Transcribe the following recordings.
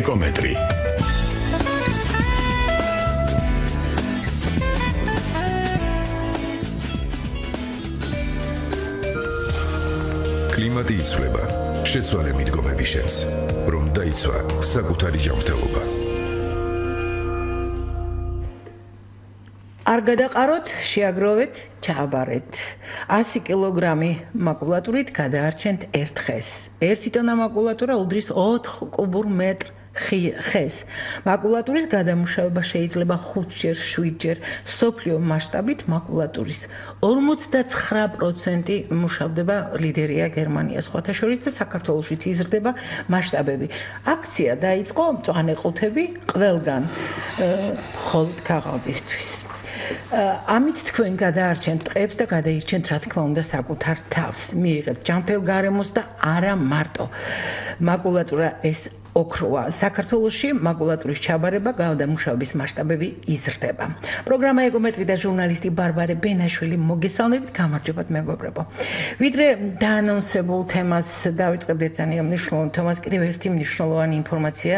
ეკომეტრი კლიმატი იცვლება. შეცვალე მიდგომები შენს რომ დაიცვა საკუთარი ჯანმრთელობა. არ გადაყაროთ შეაგროვეთ ჩააბარეთ. 100 კილოგრამი მაკულატურით გადაარჩენთ ერთ ხეს. 1 ტონა მაკულატურა უდრის 4 კუბურ მეტრ ხეს. მაკულატურის გადამუშავება შეიძლება 5ჯერ, 7ჯერ. სოფლიო მასშტაბით მაკულატურის 59% მუშავდება ლიდერია გერმანია, სხვათა შორის და საქართველოსიც იზრდება მასშტაბები. აქცია დაიწყო მწვანე ყუთები ყველგან ხოლმე ქაღალდისთვის. ამით თქვენ გადაარჩენთ ტყეებს და გადაირჩენთ რა თქმა უნდა საკუთარ თავს. მიიღებთ ჯანმრთელ გარემოს და არა მარტო მაკულატურა ეს ოქროა. საქართველოსში მაგულატურის ჩაბარება გავდამუშავების მასშტაბები იზრდება. პროგრამა ეკომეტრი და ჟურნალისტი ბარბარე ბენაშვილი მოგესალმებით გამარჯობათ მეგობრებო. ვიდრე დაანონსებულ თემას დავიწყებდეთ ძალიან მნიშვნელოვან თემას. კიდევ ერთი მნიშვნელოვანი ინფორმაცია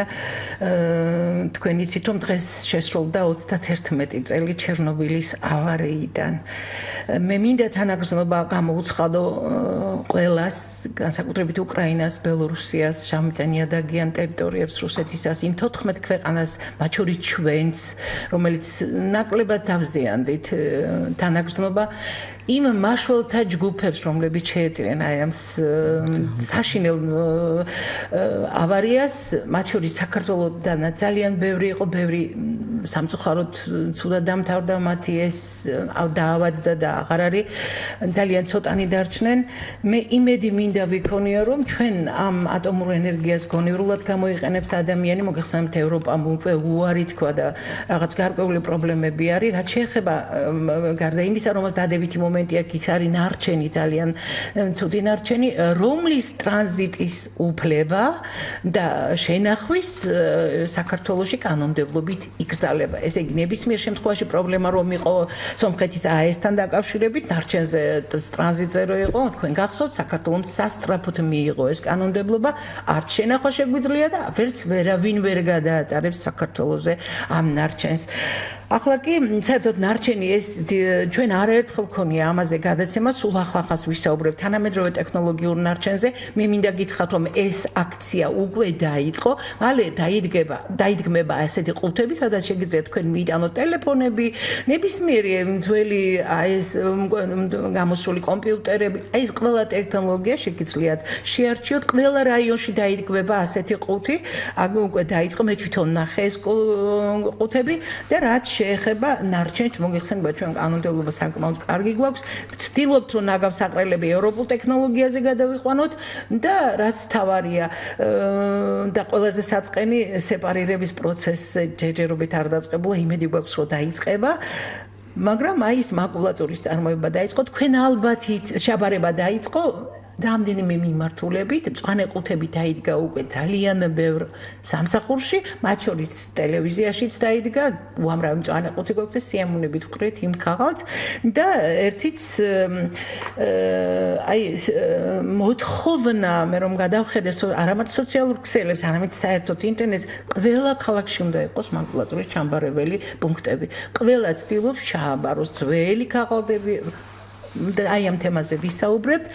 თქვენ იცით რომ დღეს შესრულდა 31 წელი ჩერნობილის ავარიიდან მე მინდა თანაგრძნობა გამოუცხადო ყველას განსაკუთრებით უკრაინას ბელორუსიას შამიტანია და გიანტე ტერიტორიებს რუსეთისას იმ 14 ქვეყანას მათ შორის ჩვენც რომელიც ნაკლებად დავზეანდით თანაგრძნობა იმ მაშველთა ჯგუფებს, რომლებიც შეეწირენ აი ამ საშინელ ავარიას, მათ შორის საქართველოსთან ძალიან ბევრი იყო, ბევრი სამწუხაროდ ცუდად დამთავრდა მათი ეს დაავადდა და აღარ არის ძალიან ცოტანი დარჩნენ. მე იმედი მინდა ვიქონიო, რომ ჩვენ ამ ატომურ ენერგიას გონივრულად გამოიყენებს ადამიანი, მოგეხსენებთ ევროპამ უკვე უარი თქვა და რაღაც გარკვეული პრობლემები არის, რაც შეეხება გარდა იმისა, რომელსაც დადებითი მომენტი აქვს, ის არის ნარჩენი ძალიან ცუდი ნარჩენი, რომლის ტრანზიტის უფლება და შენახვის საქართველოსი კანონმდებლობით იკრძალება. ესე იგი, ნებისმიერ შემთხვევაში პრობლემა რომ იყო სომხეთის აესთან დაკავშირებით, ნარჩენზე ტრანზიტზე რო იყო, თქვენ გახსოვთ, საქართველოს სასწრაფოდ მიიღო ეს კანონმდებლობა, არც შენახვა შეგვიძლია და ვერც ვერავინ ვერ გადაატარებს საქართველოსზე ამ ნარჩენს. ახლა კი საერთოდ ნარჩენი ეს ჩვენ არაერთხელ ქონია ამაზე გადაცემა. სულ ახლა-ახას ვისაუბრებ თანამედროვე ტექნოლოგიურ ნარჩენზე. მე მინდა გითხრათ რომ ეს აქცია უკვე დაიწყო. მალე დაიდგება დაიდგმება ასეთი ყუთები სადაც შეგიძლიათ თქვენ მიიტანოთ ტელეფონები ნებისმიერი ძველი აი ეს გამოსული კომპიუტერები აი ეს ყველა ტექნოლოგია შეგიძლიათ. შეარჩიოთ ყველა რაიონში დაიდგმება ასეთი ყუთი აგ უკვე დაიწყო მე თვითონ ნახე ეს ყუთები და რაც შეეხება ნარჩენს მოგეხსენება ჩვენ კანონმდებლობა საკმაოდ კარგი გვაქვს. ვცდილობთ რომ ნაგავსაყრელები ევროპულ ტექნოლოგიაზე გადავიყვანოთ და რაც თავარია და ყველაზე საწყენი სეპარირების პროცესი ჯერჯერობით არ დაწყებულა იმედი გვაქვს რომ დაიწყება მაგრამ აი ეს მაკულატურის წარმოება დაიწყო თქვენ ალბათ შაბარება დაიწყო რამდენიმე მიმართულებით მწვანე ყუთები დაიდგა უკვე ძალიან ბევრ სამსახურში, მათ შორის ტელევიზიაშიც დაიდგა, უამრავი მწვანე ყუთი გვაქვს და სიამოვნებით ვყრით იმ ხაღალს და ერთიც აი მოთხოვნა მე რომ გადავხედე არამედ სოციალურ ქსელებს, არამედ საერთოდ ინტერნეტს, ყველა ქალაქში უნდა იყოს მაკულატურის ჩამბარებელი პუნქტები. ყველა ცდილობს ჩააბაროს ძველი ხაღალდები აი ამ თემაზე ვისაუბრებთ.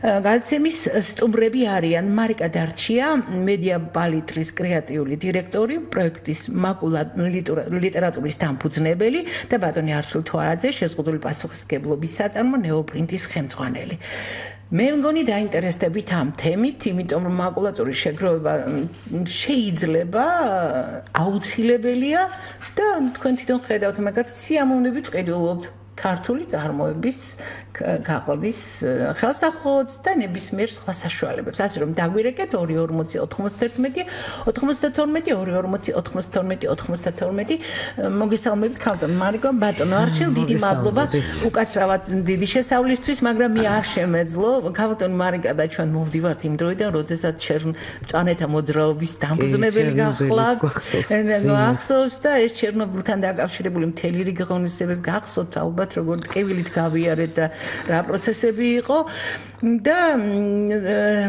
გადაცემის სტუმრები არიან მარიკა დარჩია, მედია ბალიტრის კრეატიული დირექტორი, პროექტის მაკულა ლიტერატურის დამფუძნებელი და ბატონი არჩილ თვარაძე, შეზღუდული პასუხისგებლობის საწარმო ნეოპრინტის ხელმძღვანელი. მე მგონი დაინტერესდებით ამ თემით, იმიტომ რომ მაკულატურის შეგროვება შეიძლება აუცილებელია და თქვენ თვითონ ხედავთ, მაგათ სიამოვნებით ყიდულობთ ქართული წარმოების გაყოდის ხელსაყრელს და ნებისმიერ სხვა საშუალებებს. ასე რომ დაგვირეკეთ 24091 92 240 92 მოგესალმებით ქალთან მარიკო ბატონო არჩილ დიდი მადლობა. უკაცრავად დიდი შესავლისთვის მაგრამ მე არ შემეძლო. ქალთან მარიკა და ჩვენ მოვდივართ იმ დროიდან როდესაც ჩერნ პლანეტა მოძრაობის დამფუძნებელი გახლავთ. გახსოვს და ეს ჩერნობილთან დაკავშირებული მთელი რიგი ღონისძიებები გახსოვთ ალბათ როგორ ტკივილით გავიარეთ და რა პროცესები იყო. და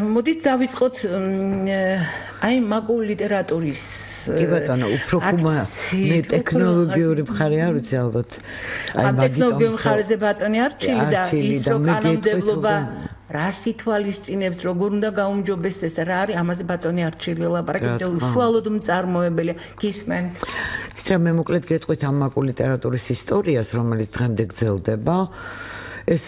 მოდით დავიწყოთ აი მაგულ ლიტერატურის კი ბატონო უფრო ხუმა მე ტექნოლოგიური მხარე არ ვიცი ალბათ. აი მაგ ტექნოლოგიური მხარეზე ბატონი არჩილი და ის რო კანონმდებლობა რა სითვალისწინებს როგორ უნდა გაუმჯობესდეს და რა არის ამაზე ბატონი არჩილი ლაპარაკი უშუალოდ მწარმოებელია. გისმენ. რა მე მოკლედ გეტყვით ამ მაგულ ლიტერატურის ისტორიას რომელიც დღემდე გრძელდება ეს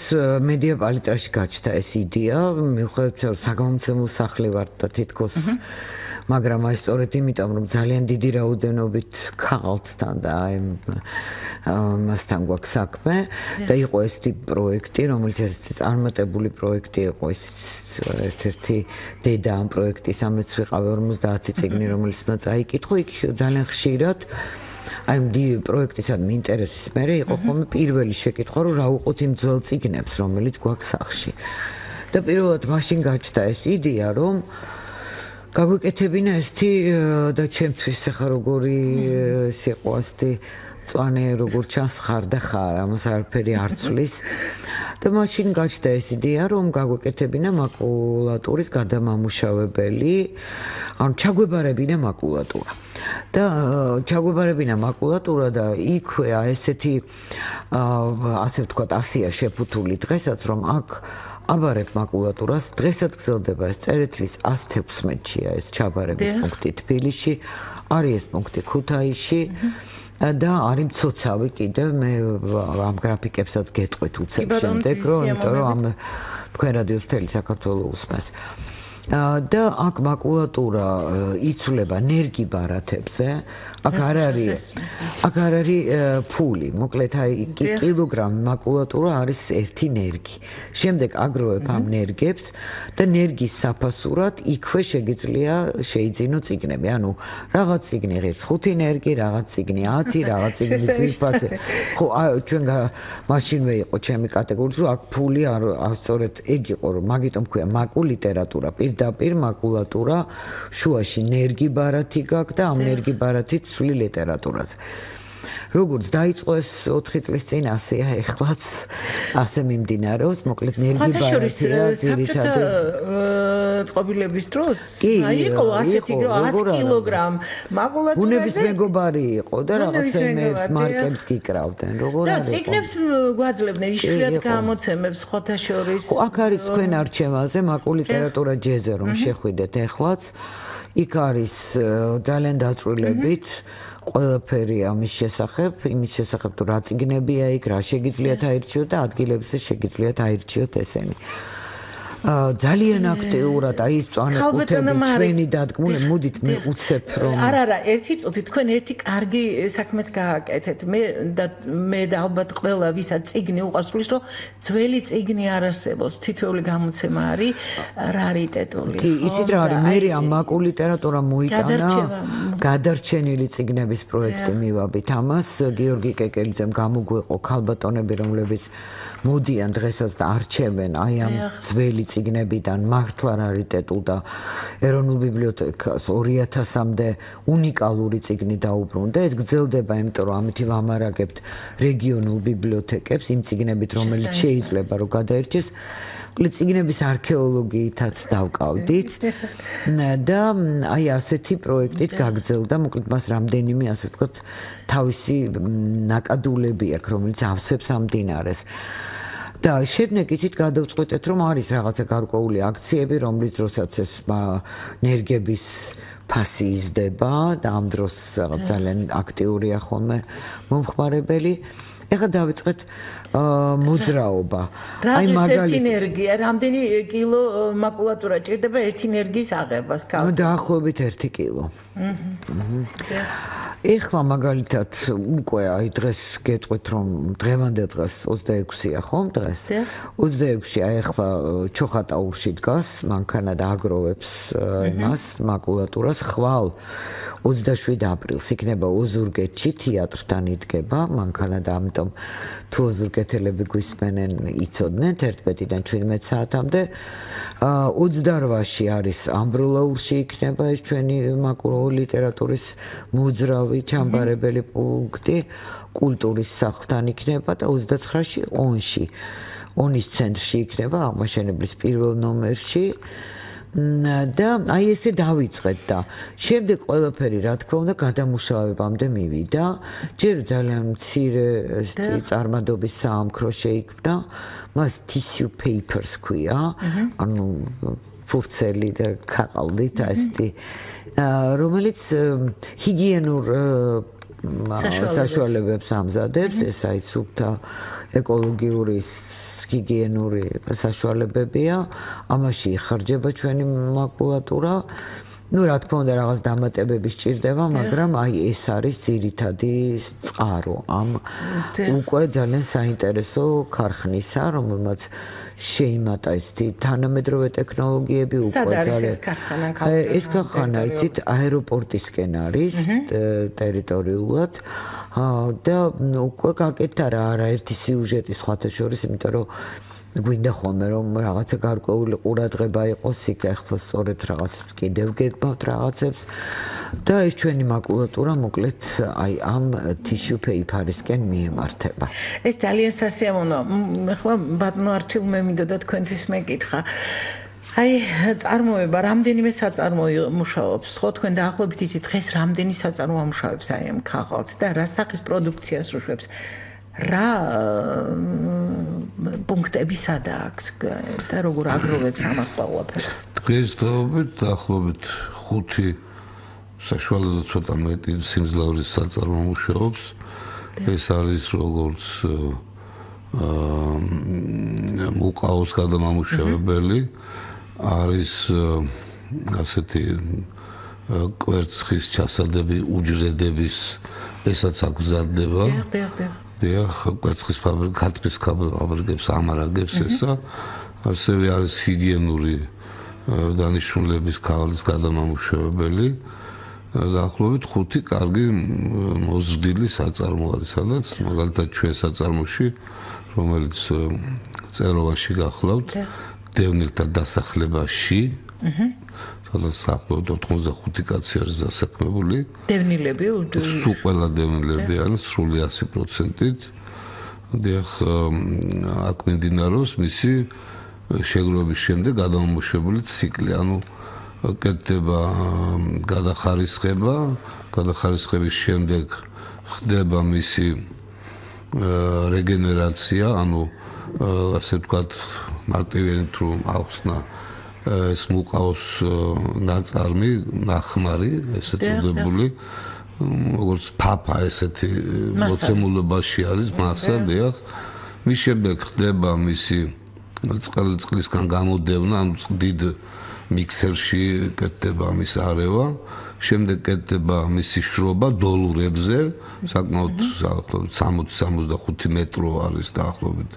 მედია პალიტრაში გაჩნდა ეს იდეა. მიუხედავად რომ საგამომცემლო სახლი ვარ და თითქოს მაგრამ აი სწორედ იმიტომ რომ ძალიან დიდი რაოდენობით ქაღალდთან და აი მასთან გვაქვს საქმე და იყო ეს ტიპ პროექტი რომელიც ერთ-ერთი წარმატებული პროექტი იყო ეს ერთ-ერთი დედა ამ პროექტის ამეც ვიყავ 50 წიგნი რომელიც უნდა წაიკითხო იქ ძალიან ხშირად აი პროექტისადმი ინტერესის მერე იყო ხოლმე პირველი შეკითხვა რომ რა უყოთ იმ ძველ წიგნებს რომელიც გვაქვს სახში. და პირველად მაშინ გაჩნდა ეს იდეა რომ გაგვეკეთებინა ესეთი და ჩემთვის ახლა როგორი სიყო ასეთი წვანე როგორ ჩანს ხარ და ხარ ამას არაფერი არ ცვლის. და მაშინ გაჩნდა ეს იდეა რომ გაგვეკეთებინა მაკულატურის გადამამუშავებელი ანუ ჩაგვებარებინა მაკულატურა. და ჩაგვებარებინა მაკულატურა და იქვე ესეთი ასე ვთქვათ ასია შეფუთული დღესაც რომ აქ აბარებ მაკულატურას დღესაც გრძელდება ეს წერეთლის 116-ია ეს ჩაბარების პუნქტი თბილისში არის ეს პუნქტი ქუთაისში და არის მცოცავი კიდევ მე ამ გრაფიკებსაც გეტყვით უცებ შემდეგ რომ იმიტომ რომ ამ თქვენ რადიოს მთელი საქართველოს უსმას. და აქ მაკულატურა იცვლება ნერგი ბარათებზე აქ არ არის აქ არ არის ფული მოკლედ აი კილოგრამი მაკულატურა არის ერთი ნერგი. შემდეგ აგროვებ ამ ნერგებს და ნერგის საფასურად იქვე შეგიძლია შეიძინო ციგნები. ანუ რაღაც ციგნი ღირს 5 ნერგი რაღაც ციგნი 10 რაღაც ციგნი ფასე ხო ჩვენ მაშინვე იყო ჩემი კატეგორიის რომ აქ ფული არ სწორედ ეგ იყო რომ მაგიტომ ქვია მაკულ ლიტერატურა. პირდაპირ მაკულატურა შუაში ნერგი ბარათი გაქვს და ამ ნერგი ბარათით სული ლიტერატურაზე. როგორც დაიწყო ეს 4 წლის წინ ასეა ეხლაც ასე მიმდინარეობს. მოკლედ ნერგი ბარათია ძირითადად წყობილების დროს აიყო ასეთი რომ 10 კილოგრამ. მაგულატურაზე ბუნების მეგობარი იყო და რაღაცა იმებს მარკებს გიკრავდნენ როგორ არის და ციგნებს გვაძლევდნენ იშვიათ გამოცემებს ხოთა შორის ხო აქ არის თქვენ არჩევაზე მაგულიტერატურა ჯეზე რომ შეხვიდეთ ეხლაც იქ არის ძალიან დაწვრილებით ყველაფერი ამის შესახებ, იმის შესახებ თუ რა წიგნებია იქ, რა შეგიძლიათ აირჩიოთ და ადგილებზე შეგიძლიათ აირჩიოთ ესენი. ძალიან აქტიურად აი ეს წვანეკუთები ჩვენი დადგმული მოდით მე უცებ რომ არა არა ერთი წუთი თქვენ ერთი კარგი საქმეც გააკეთეთ. მე და მე და ალბათ ყველა ვისაც ციგნი უყარს სulis რომ ძველი ციგნი არ არსებობს. თითოეული გამოცემა არის რარიტეტული. კი იცით რა არის? მე ამ მაკულ ლიტერატურა მოიტანა გადარჩენილი ციგნების პროექტი მივაბით. ამას გიორგი კეკელიძემ გამოგვეყო ქალბატონები რომლებიც მოდიან დღესაც და არჩევენ აი ამ ძველი ციგნებიდან მართლა რარიტეტულ და ეროვნულ ბიბლიოთეკას 2000-მდე უნიკალური ციგნი დაუბრუნდა ეს გრძელდება იმიტომ რომ ამითი ვამარაგებთ რეგიონულ ბიბლიოთეკებს იმ ციგნებით რომელიც შეიძლება რომ გადაერჩეს კლიციგნების არქეოლოგიითაც დავკავდით. და აი ასეთი პროექტით გაგრძელდა მოკლედ მას რამდენიმე ასე ვთქვათ თავისი ნაკადულები აქვს რომელიც ავსებს ამ დინარეს და შემდეგ იცით გადავწყვეტეთ რომ არის რაღაცა გარკვეული აქციები რომლის დროსაც ეს ნერგების ფასი იზრდება და ამ დროს ძალიან აქტიურია ხოლმე მომხმარებელი. ეხლა დავიწყეთ მოძრაობა. აი მაგალითად, ენერგია, რამდენი კილო მაკულატურა ჭირდება ერთი ენერგიის აღებას? ნუ დაახლოებით 1 კილო. აჰა. ეხლა მაგალითად უკვე აი დღეს გეტყვით რომ დღევანდელ დღეს 26-ია ხომ დღეს? 26-ში აი ეხლა ჩოხატაურში დგას, მანქანა და აგროვებს იმას მაკულატურას ხვალ 27 აპრილს იქნება ოზურგეთში თეატრთან იდგება მანქანა და ამიტომ თუ ოზურგეთელები გვისმენენ იცოდნენ 11-დან 17 საათამდე. 28-ში არის ამბროლაურში იქნება ეს ჩვენი მაკურო ლიტერატურის მოძრავი ჩამბარებელი პუნქტი. კულტურის სახლთან იქნება და 29-ში ონში ონის ცენტრში იქნება აღმაშენებლის პირველ ნომერში და აი ესე დავიწყეთ და შემდეგ ყველაფერი რა თქმა უნდა გადამუშავებამდე მივიდა. ჯერ ძალიან მცირე ესეთი წარმადობის საამქრო შეიქმნა. მას tissue papers ქვია. ანუ ფურცელი და ქაღალდით ასეთი რომელიც ჰიგიენურ საშუალებებს ამზადებს, ეს აი სუფთა ეკოლოგიური ჰიგიენური საშუალებებია, ამაში იხარჯება ჩვენი მაკულატურა. Ну რა თქმა უნდა რაღაც დამატებები სჭირდება მაგრამ აი ეს არის ძირითადი წყარო. ამ უკვე ძალიან საინტერესო ქარხნისა რომელმაც შეიმატა ეს თანამედროვე ტექნოლოგიები უკვე ძალიან ეს ქარხანა ეს ქარხანა იცით აეროპორტისკენ არის ტერიტორიულად. და უკვე გაკეთდა რა არაერთი სიუჟეტი სხვათა შორის იმიტომ რომ გვინდა ხოლმე რომ რაღაცა გარკვეული ყურადღება იყოს იქ ახლა სწორედ რაღაც კიდევ გეგმავთ რაღაცებს და ეს ჩვენი მაკულატურა მოკლედ აი ამ tissue paper-ისკენ მიემართება. ეს ძალიან სასიამოვნო. ახლა ბატონო არჩილ მე მინდოდა თქვენთვის მეკითხა. აი წარმოება რამდენიმე საწარმოო მუშაობს ხო თქვენ დაახლოებით იცით დღეს რამდენი საწარმოო მუშაობს აი ამ ქაღალდს და რა სახის პროდუქციას უშვებს რა პუნქტები სადაა აქვს და როგორ აგროვებს ამას ყველაფერს დღეს დროებით დაახლოებით 5 საშუალო ცოტა მეტი სიმძლავრის საწარმო მუშაობს. ეს არის როგორც აა მუყაოს გადამამუშავებელი. არის ასეთი კვერცხის ჩასადები უჯრედების ესაც აგზადდება დიახ დიახ დიახ დიახ კვერცხის ფაბრიკა ქათმის ფაბრიკებს ამარაგებს ესა. ასევე არის ჰიგიენური დანიშნულების ქაღალდის გადამამუშავებელი დაახლოებით 5 კარგი მოზრდილი საწარმო არის სადაც მაგალითად ჩვენ საწარმოში რომელიც წეროვაში გახლავთ დევნილთა დასახლებაში აჰა სადაც საერთოდ 85 კაცი არის დასაქმებული. დევნილები სულ ყველა დევნილები არის სრული 100%-ით. დიახ, აქ მიმდინარეობს მისი შეგროვების შემდეგ გადამოშვებული ციკლი, ანუ კეთდება გადახარისხება, გადახარისხების შემდეგ ხდება მისი რეგენერაცია, ანუ ასე ვთქვათ, მარტივი თუ ახსნა ეს მუყავს ნაწარმი, ნახმარი, ესე წოდებული, როგორც ფაფა ესეთი მოცემულობაში არის მასა, დიახ. მის შემდეგ ხდება მისი წყლისგან გამოდევნა, ანუ დიდ მიქსერში კეთდება მის არევა. შემდეგ კეთდება მისი შრობა დოლურებზე, საკმაოდ 60-65 მეტრო არის დაახლოებით.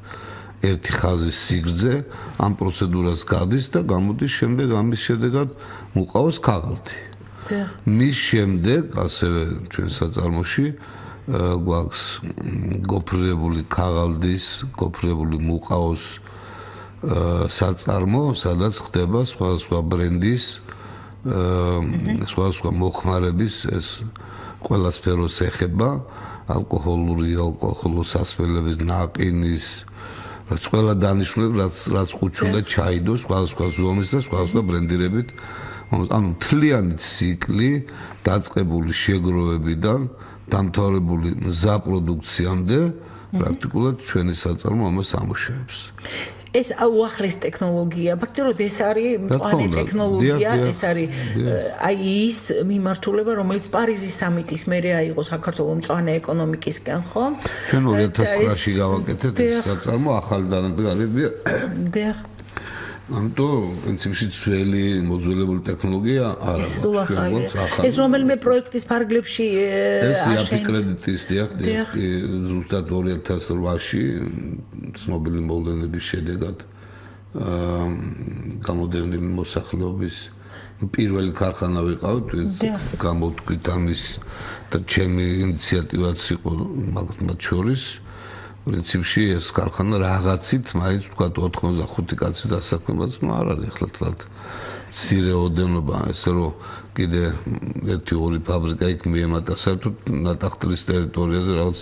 ერთი ხაზის სიგრძე ამ პროცედურას გადის და გამოდის შემდეგ ამის შედეგად მუყავს ქაღალდი. მის შემდეგ ასევე ჩვენ საწარმოში გვაქვს გოფრირებული ქაღალდის, გოფრირებული მუყავს საწარმო, სადაც ხდება სხვადასხვა ბრენდის სხვადასხვა მოხმარების ეს ყველა სფეროს ეხება ალკოჰოლური, ალკოჰოლოს ასმელების ნაყინის რაც ყველა დანიშნულებს რაც რაც ხუჩუნდა ჩაიდოს სხვადასხვა ზომის და სხვადასხვა ბრენდირებით. ანუ თლიანი ციკლი დაწყებული შეგროვებიდან დამთავრებული მზა პროდუქციამდე პრაქტიკულად ჩვენი საწარმო ამას ამუშავებს ეს უახლეს ტექნოლოგია, ფაქტობრივად ეს არის მწვანე ტექნოლოგია, ეს არის აი ის მიმართულება, რომელიც პარიზის სამიტის მერე აიღო საქართველოს მწვანე ეკონომიკისკენ, ხო? ჩვენ 2009-ში გავაკეთეთ ეს საწარმო ახალ დანადგარებია. დიახ. ამიტომ პრინციპში ძველი მოძველებული ტექნოლოგია არ არის. ეს რომელიმე პროექტის ფარგლებში ეს იაპი კრედიტის დიახ ზუსტად 2008-ში ცნობილი მოვლენების შედეგად აა გამოდევნილი მოსახლეობის პირველი ქარხანა ვიყავით, გამოთქვით ამის და ჩემი ინიციატივაც იყო მაგათ შორის. პრინციპში ეს ქარხანა რაღაცით მაინც თქვა 85 კაცი დასაქმებაც, ну არ არის ახლა თლათ ცირე ოდენობა, ესე რომ კიდე ერთი ორი ფაბრიკა იქ მიემატა საერთოდ ნატახტრის ტერიტორიაზე რაღაც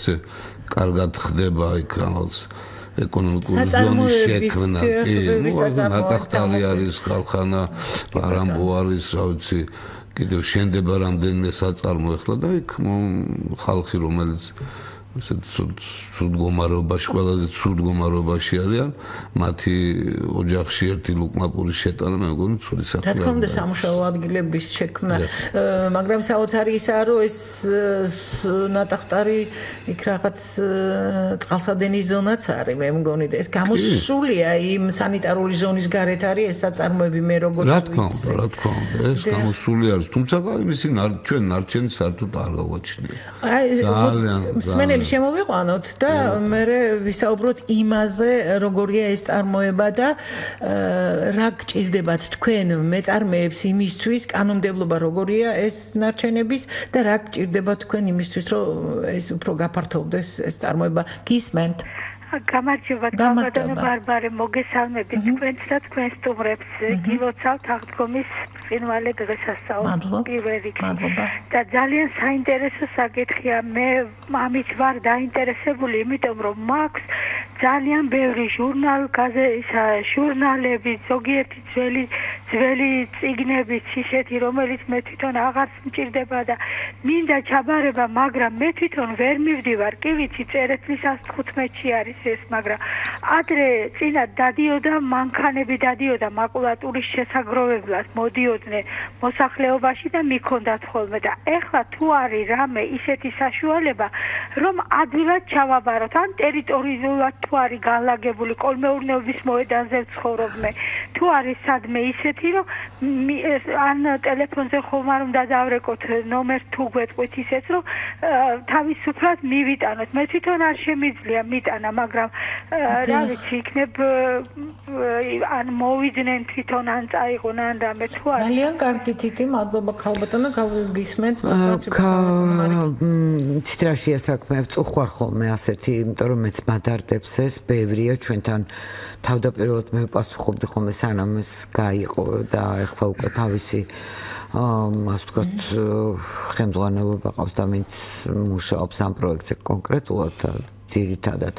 კარგად ხდება იქ რაღაც ეკონომიკური ზონის შექმნა კი. ნუ ნაკახტარი არის ხალხანა პარამბო არის რა ვიცი კიდევ შენდება რამდენიმე საწარმო ახლა და იქ ხალხი რომელიც ესე ცუდ გომარობაში, ყველაზე ცუდ გომარობაში არიან, მათი ოჯახში ერთი ლუკმაპური შეტანა, მე მგონი ცუდი საქმეა. რა თქმა უნდა, სამუშაო ადგილების შექმნა, მაგრამ საოცარი ისაა, რომ ეს ნატახტარი იქ რაღაც წყალსადენი ზონაც არის, მე მგონი და ეს გამოსულია იმ სანიტარული ზონის გარეთ არის ეს საწარმოები მე როგორც ვიცი. რა თქმა უნდა, რა თქმა უნდა, ეს გამოსული არის, თუმცა იმისი ჩვენ ნარჩენი საერთოდ არ გავაჩნია. აი, მსმენელი შემოვიყვანოთ და მე ვისაუბროთ იმაზე, როგორია ეს წარმოება და რა გჭირდებათ თქვენ მეწარმეებს იმისთვის, კანონმდებლობა როგორია ეს ნარჩენების და რა გჭირდებათ თქვენ იმისთვის, რომ ეს უფრო გაფართოვდეს ეს წარმოება გისმენთ? გამარჯობა გამარჯობა. ბარბარე მოგესალმებით. თქვენს და თქვენ სტუმრებს გილოცავთ აღდგომის წინვალე დღესასწაულს პირველ რიგში და ძალიან საინტერესო საკითხია მე ამით ვარ დაინტერესებული იმიტომ რომ მაქვს ძალიან ბევრი ჟურნალ გაზეტისა ჟურნალები ზოგიერთი ძველი ძველი ციგნები ციხეთი რომელიც მე თვითონ აღარ მჭირდება და მინდა ჩაბარება მაგრამ მე თვითონ ვერ მივდივარ. კი ვიცი წერეთლის 115-ში არის ეს მაგრამ ადრე წინა დადიოდა მანქანები დადიოდა მაკულატურის შესაგროვებლად მოდიოდნენ მოსახლეობაში და მიქონდათ ხოლმე. და ეხლა თუ არის რამე ისეთი საშუალება რომ ადვილად ჩავაბაროთ ან ტერიტორიულად თუ არის განლაგებული კოლმეურნეობის მოედანზე ცხოვრობენ თუ არის სადმე ისეთი რომ ან ტელეფონზე ხომ არ უნდა დავრეკოთ ნომერს თუ გვეტყვით ისეთ რომ თავისუფლად მივიტანოთ. მე თვითონ არ შემიძლია მიტანა მაგრამ რა ვიცი იქნებ ან მოვიდნენ თვითონ ან წაიღონ ან რამე თუ არის ძალიან კარგი თითი მადლობა ქალბატონო გავგისმენთ ციტრაშია საქმე წუხვარ ხოლმე ასეთი იმიტომ რომ მეც მადარდებს ეს ბევრია ჩვენთან თავდაპირველად მე პასუხობდი ხოლმე სანამ ეს გაიყო და ეხლა უკვე თავისი აა ასე ვთქვათ ხელმძღვანელობა ყავს და მეც მუშაობს ამ პროექტზე კონკრეტულად ძირითადად.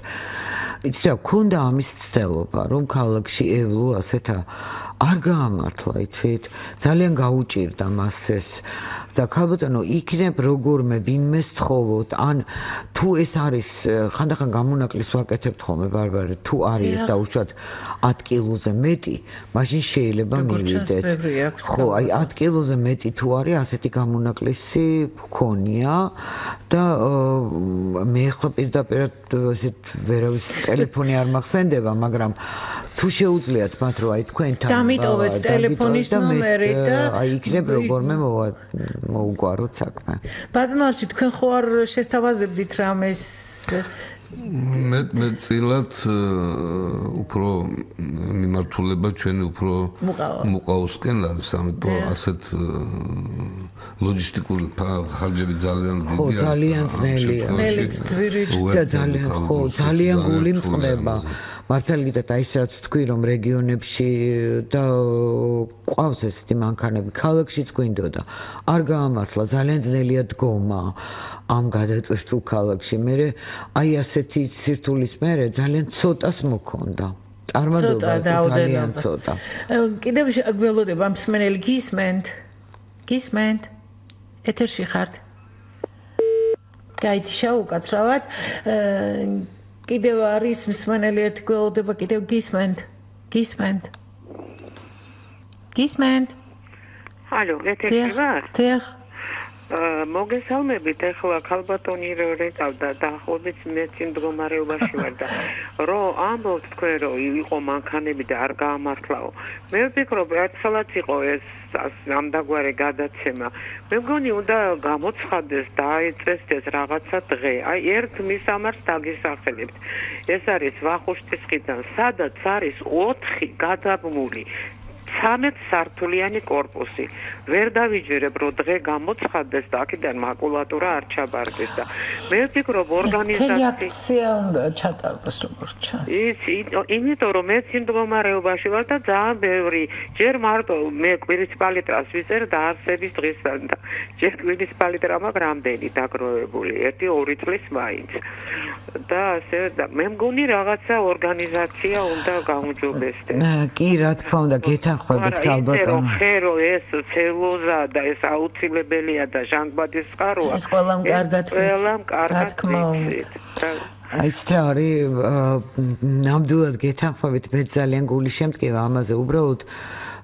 იცი რა ქონდა ამის ცდელობა რომ ქალაქში ევლო ასეთა არ გაამართლა იცით? ძალიან გაუჭირდა მას ეს და ქალბატონო იქნებ როგორმე ვინმე სთხოვოთ? ან თუ ეს არის ხანდახან გამონაკლის ვაკეთებთ ხოლმე ბარბარე თუ არის ეს დაუშვათ 10 კილოზე მეტი მაშინ შეიძლება მივიდეთ. ხო აი 10 კილოზე მეტი თუ არის ასეთი გამონაკლისი გქონია და მე ხო პირდაპირ ესეთ ვერავის ტელეფონი არ მახსენდება მაგრამ თუ შეუძლიათ მათ რომ აი თქვენთან დამიტოვეთ ტელეფონის ნომერი და აი იქნებ როგორმე მოუგვაროთ საქმე. ბატონო არჩი თქვენ ხო არ შეესთავაზებდით რამეს მე მე წილად უფრო მიმართულება ჩვენი უფრო მუყაოსკენ არის ამიტომ ასეთ ლოჯისტიკური ხარჯები ძალიან დიდია ხო ძალიან ძნელია. ძნელი ძვირიჭი ძალიან ხო ძალიან გული მწყდება მართალითაც აი ეს რაც თქვი რომ რეგიონებში და ყავს ესეთი მანქანები ქალაქშიც გვინდოდა. არ გაამართლა ძალიან ძნელია დგომა ამ გადაწყვეტილ ქალაქში. მე აი ასეთი სირთულის მერე ძალიან ცოტას მოქონდა. წარმოდობა ძალიან ცოტა. კიდევ გველოდება მსმენელი გისმენთ. გისმენთ. ეთერში ხართ. გაითიშა უკაცრავად კიდევ არის მსმენელი ერთი გველოდება კიდევ გისმენთ. გისმენთ. გისმენთ. ალო ეთერში ვარ თეх მოგესალმებით. ახლა ქალბატონი რეკავდა და ხობიც მე წინ მდგომარეობაში ვარ და რო ამბობთ თქვენ რომ იყო მანქანები და არ გაამართლაო მე ვფიქრობ ერთსალაც იყო ეს ამდაგვარე გადაცემა. მე მგონი უნდა გამოცხადდეს და აიწესდეს რაღაცა დღე. აი ერთ მისამარს დაგისახელებთ. ეს არის ვახუშტის ხიდან სადაც არის 4 გადაბმული 13 სართულიანი корпуსი. ვერ დავიჯერებ, რომ დღე გამოცხადდეს და აქედან макулатура არ ჩაბარდეს და მე ვფიქრობ ორგანიზაცია აქცია უნდა ჩატარდეს როგორც ჩანს. ის იმიტომ რომ მე სიმდგომარეობაში ვარ და ძალიან ბევრი ჯერ მარტო მე კვირიცპალიტას ვიწერ და არსების დღისთან და ჯერ კვირიცპალიტა მაგ რამდენი დაგროვებული, ერთი ორი წლის მაინც. და ასე და მე მგონი რაღაცა ორგანიზაცია უნდა გაუმჯობესდეს. კი, რა თქმა უნდა, გეთანხმ გეთანხმებით ქალბატონო. ხერო ეს ცელოზა და ეს აუცილებელია და ჟანგბადის წყაროა. ეს ყველამ კარგად ვიცით. ყველამ კარგად ვიცით. აი არის ნამდვილად გეთანხმებით მე ძალიან გული შემტკივა ამაზე უბრალოდ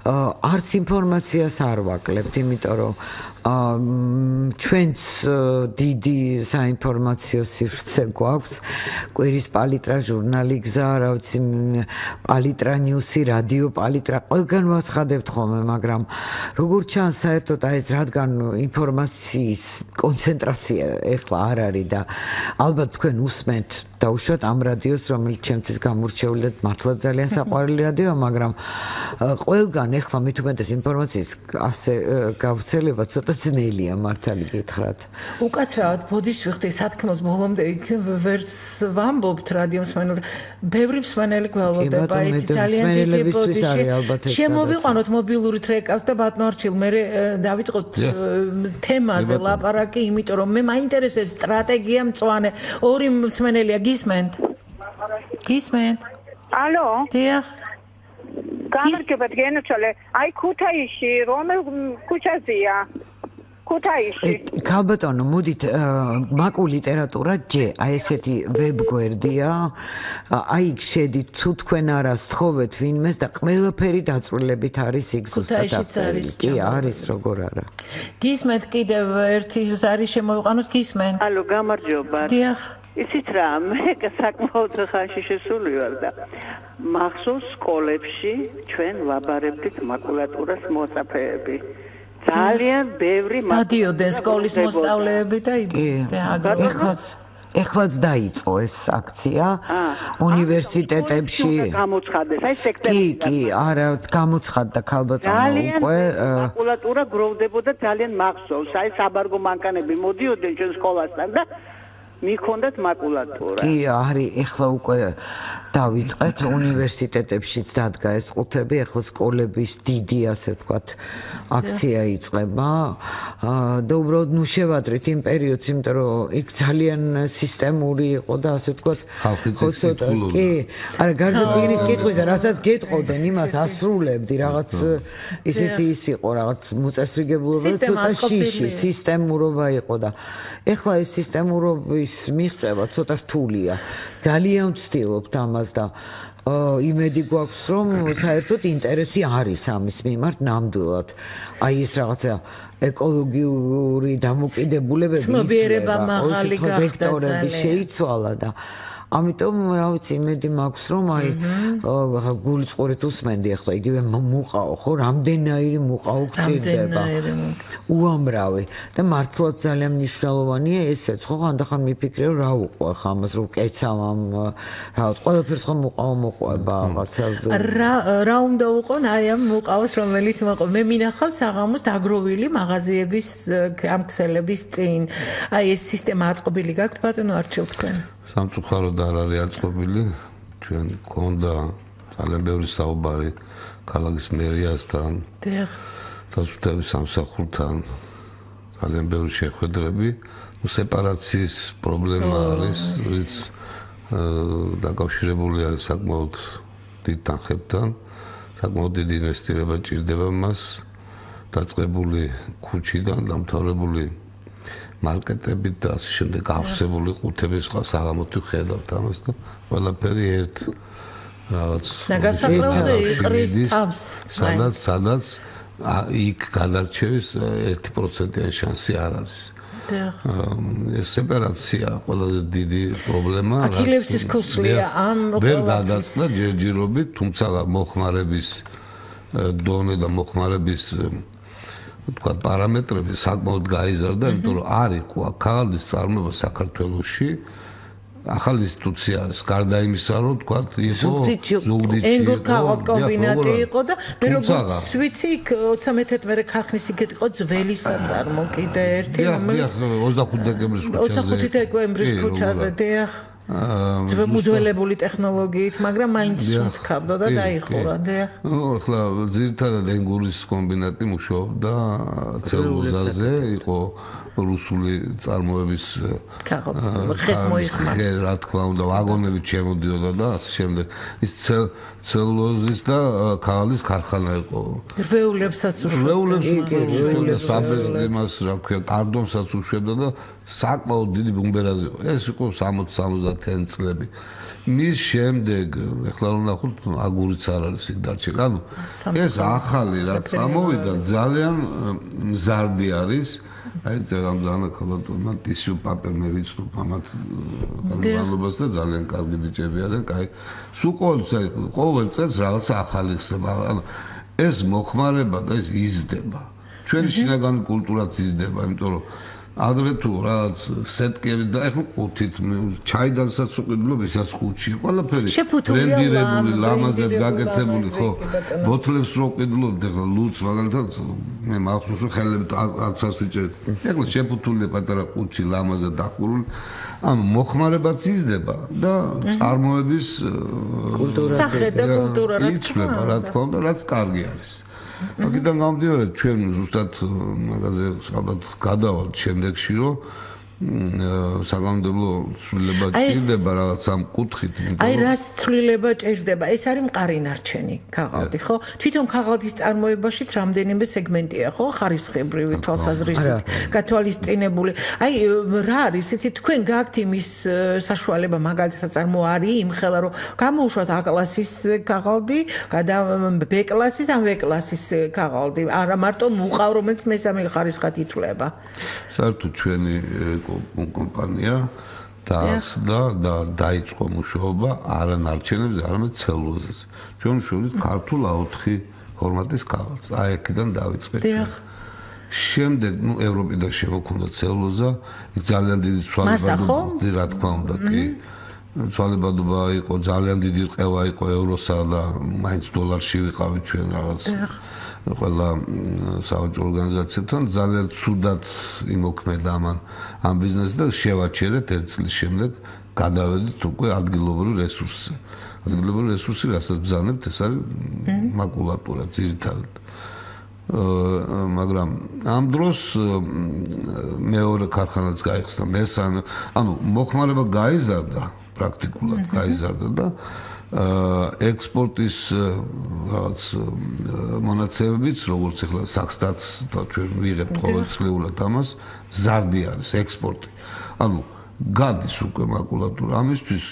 არც ინფორმაციას არ ვაკლებთ იმიტომ რომ ჩვენც დიდი საინფორმაციო სივრცე გვაქვს კვირის პალიტრა ჟურნალი გზა რა ვიცი პალიტრა ნიუსი რადიო პალიტრა. ყველგან ვაცხადებთ ხოლმე მაგრამ როგორ ჩანს საერთოდ აი ეს რადგან ინფორმაციის კონცენტრაცია ეხლა არ არის და ალბათ თქვენ უსმენთ დაუშვათ ამ რადიოს რომელიც ჩემთვის გამორჩეული და მართლა ძალიან საყვარელი რადიოა მაგრამ ყველგან ეხლა მით უმეტეს ინფორმაციის ასე გავრცელება ცოტა ბრძნელია მართალი გითხრათ. უკაცრავად ბოდიშს ვიხდი სათქმელს ბოლომდე იქ ვერც ვამბობთ რადიომსმენელს. ბევრი მსმენელი გველოდება, იცი ძალიან დიდი ბოდიში. შემოვიყვანოთ მობილური ტრეკავს და ბატონო არჩილ მე დავიწყოთ თემაზე ლაპარაკი, იმიტომ რომ მე მაინტერესებს სტრატეგია მწვანე. ორი მსმენელია გისმენთ? გისმენთ? ალო? დიახ. გამარჯობათ გენაცვალე. აი ქუთაისში რომელ ქუჩაზეა? ქუთაისში. ქალბატონო, მოდით მაკუ ლიტერატურა ჯე, აი ესეთი ვებგვერდია. აი შედით თუ თქვენ არა სწხოვეთ ვინმეს და ყველაფერი დაწვრილებით არის იქ ზუსტად არის. კი, არის როგორ არა. გისმენთ კიდევ ერთი არის შემოვიყანოთ გისმენთ. ალო, გამარჯობა. დიახ. ისიც რა, მე საკმაოდ ხანში შესული ვარ და მახსოვს სკოლებში ჩვენ ვაბარებდით მაკულატურას მოსაფეები. ძალიან ბევრი მადიოდნენ სკოლის მოსწავლეები და იგი ეხლაც ეხლაც დაიწყო ეს აქცია უნივერსიტეტებში. გამოცხადდეს აი სექტემბერში კი კი არა გამოცხადდა ქალბატონო უკვე მაკულატურა გროვდებოდა ძალიან მახსოვს. აი საბარგო მანქანები მოდიოდნენ ჩვენ სკოლასთან და მიქონდათ მაკულატურა. კი, არის, ეხლა უკვე დავიწყეთ უნივერსიტეტებშიც დადგა ეს ყუთები, ეხლა სკოლების დიდი, ასე ვთქვათ, აქცია იწყება. და უბრალოდ ნუ შევადრით იმ პერიოდს, იმიტომ რომ იქ ძალიან სისტემური იყო და ასე ვთქვათ, ხო ცოტა კი, არა, გარდა წიგნის კითხვისა, რასაც გეტყოდნენ, იმას ასრულებდი, რაღაც ისეთი ის იყო, რაღაც მოწესრიგებლობა, ცოტა შიში, სისტემურობა იყო და ეხლა ეს სისტემურობის ის მიღწევა ცოტა რთულია. ძალიან ვცდილობთ ამას და იმედი გვაქვს რომ საერთოდ ინტერესი არის ამის მიმართ ნამდვილად. აი ეს რაღაცა ეკოლოგიური დამოკიდებულებები ცნობიერება მაღალი გახდა ძალიან. შეიცვალა და ამიტომ რა ვიცი იმედი მაქვს რომ აი გულწყვეტ უსმენდი ახლა იგივე მუყაო ხო? რამდენაირი მუყაო გჭირდება უამრავი. და მართლაც ძალიან მნიშვნელოვანია ესეც ხო? ხანდახან მიფიქრე რომ რა უყო ახლა ამას რომ კეცავ ამ რა ვიცი ყველაფერს ხომ მუყაო მოყვება რაღაცა რა რა უნდა უყონ აი ამ მუყაოს რომელიც მოყო? მე მინახავ საღამოს დაგროვილი მაღაზიების ამ ქსელების წინ. აი ეს სისტემა აწყობილი გაქვთ ბატონო არჩილ თქვენ სამწუხაროდ არ არის აწყობილი. ჩვენ გქონდა ძალიან ბევრი საუბარი ქალაქის მერიასთან დიახ დასუსტების სამსახურთან. ძალიან ბევრი შეხვედრები. ნუ სეპარაციის პრობლემა არის ვიც დაკავშირებული არის საკმაოდ დიდ თანხებთან. საკმაოდ დიდი ინვესტირება ჭირდება მას. დაწყებული ქუჩიდან დამთავრებული მარკეტებით და ასე შემდეგ გავსებული ყუთების სხვა საღამოთი ხედავთ ამას და ყველაფერი ერთ რაღაც ნაგასაკრელზე იყრის თავს. სადაც სადაც იქ გადარჩევის 1%-იანი შანსი არ არის. ეს სეპარაცია ყველაზე დიდი პრობლემაა აქილევსის ქუსლია ამ ვერ გადაწყდა ჯერჯერობით თუმცა მოხმარების დონე და მოხმარების თქვა პარამეტრები საკმაოდ გაიზარდა, იმიტომ რომ არის ყვა ქაღალდის წარმოება საქართველოსში. ახალი ინსტიტუცია არის გარდა იმისა რომ თქვა იყო ზუგდიდში ენგურ ქაღალდ კომბინატი იყო და მე როგორც ვიცი 31 მერე ქარხნის იქეთ იყო ძველი საწარმო კიდე ერთი რომელიც 25 დეკემბრის ქუჩაზე. 25 დეკემბრის ქუჩაზე დიახ აა მოძველებული ტექნოლოგიით, მაგრამ მაინც შეთქავდა და დაიხურა, დიახ. ნუ ახლა ძირითადად ენგურის კომბინატი მუშაობდა ცელულოზაზე, იყო რუსული წარმოების ხეს მოიხმა. რა თქმა უნდა, ვაგონები შემოდიოდა და ასე შემდეგ. ის ცელულოზის და ქაღალდის ქარხანა იყო. რვეულებსაც უშვებდა. რვეულებს საბერძნებას, რა ქვია, კარდონსაც უშვებდა და საკმაოდ დიდი ბუმბერაზი იყო. ეს იყო 60-70 წლები. მის შემდეგ, ეხლა რომ ნახოთ, აგურიც არ არის იქ დარჩენ. ანუ ეს ახალი რა წამოვიდა, ძალიან მზარდი არის. აი ძალიან ქალბატონმა ტისიუ პაპერ მე ვიცნობ ამათ განმავლობას და ძალიან კარგი ბიჭები არიან, კაი. სულ ყოველ ყოველ წელს რაღაცა ახალი ხდება. ანუ ეს მოხმარება და ეს იზრდება. ჩვენი შინაგანი კულტურაც იზრდება, იმიტომ რომ ადრე თუ რაღაც სეტკები და ეხლა ყუთით ჩაიდანსაც უყიდულობ ისაც ყუთში ყველაფერი ბრენდირებული ლამაზად გაკეთებული ხო ბოთლებს რო ყიდულობ ეხლა ლუც მაგალითად მე მახსოვს რომ ხელები აცას ვიჭერ. ეხლა შეფუთული პატარა ყუთში ლამაზად დახურული ანუ მოხმარებაც იზრდება და წარმოების კულტურა სახე და კულტურა რა თქმა უნდა რა თქმა უნდა რაც კარგი არის აქედან გამომდინარე ჩვენ ზუსტად მაგაზე ალბათ გადავალთ შემდეგში რომ საგამოდებლო ცვლილება ჭირდება რაღაც ამ კუთხით აი რა ცვლილება ჭირდება? ეს არის მყარი ნარჩენი ქაღალდი ხო? თვითონ ქაღალდის წარმოებაშიც რამდენიმე სეგმენტია ხო? ხარისხებრივი თვალსაზრისით გათვალისწინებული. აი რა არის? იცი თქვენ გაქვთ იმის საშუალება მაგალითად წარმოა არის იმ ხელა რომ გამოუშვათ ა კლასის ქაღალდი გადა ბ კლასის ან ვ კლასის ქაღალდი. არა მარტო მუყავ რომელიც მესამე ხარისხად ითვლება. საერთოდ ჩვენი კომპანია დაასდა და დაიწყო მუშაობა არანარჩენებზე, არამედ ცელულოზაზე. ჩვენ შევიდით ქართულ A4 ფორმატის ქაღალდს. აი აქედან დაიწყეთ. დიახ. შემდეგ, ნუ ევროპიდან შემოქონდა ცელულოზა, ძალიან დიდი ცვალებადობა, რა თქმა უნდა, კი. ცვალებადობა იყო, ძალიან დიდი რყევა იყო ევროსა და მაინც დოლარში ვიყავი ჩვენ რაღაც. დიახ. ყველა საავადმყოფო ორგანიზაციებთან ძალიან ცუდად იმოქმედა ამან ამ ბიზნესს და შევაჩერეთ ერთ წლის შემდეგ გადავედით უკვე ადგილობრივ რესურსზე. ადგილობრივ რესურსი, რასაც ბზანებთ, ეს არის მაკულატურა ძირითადად. აა მაგრამ ამ დროს მეორე ქარხანაც გაიხსნა, მესამე, ანუ მოხმარება გაიზარდა პრაქტიკულად, გაიზარდა და ექსპორტის რაღაც მონაცემებიც როგორც ახლა საქსტატს და ჩვენ ვიღებთ ყოველწლიურად ამას ზარდი არის ექსპორტი. ანუ გადის უკვე მაკულატურა. ამისთვის